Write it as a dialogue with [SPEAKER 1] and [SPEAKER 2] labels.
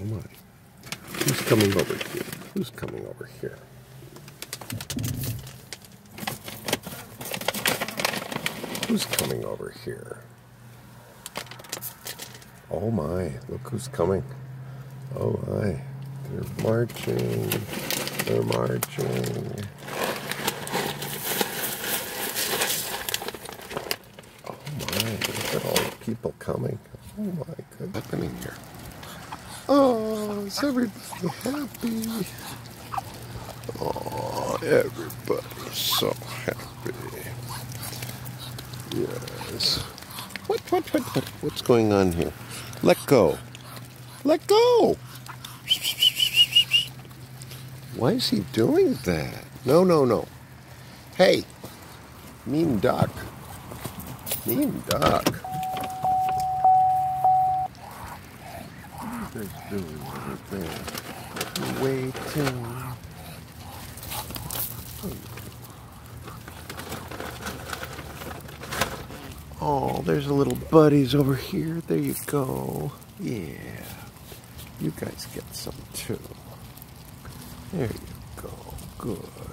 [SPEAKER 1] Oh my. Who's coming over here? Who's coming over here? Who's coming over here? Oh my, look who's coming. Oh my, they're marching. They're marching. Oh my, look at all the people coming. Oh my goodness. What's happening here? Oh, is everybody happy? Oh, everybody's so happy. Yes. What, what, what, what, what's going on here? Let go. Let go. Why is he doing that? No, no, no. Hey, mean duck. Mean duck. Guys doing over there? Waiting. Oh, there's a little buddies over here. There you go. Yeah. You guys get some too. There you go. Good.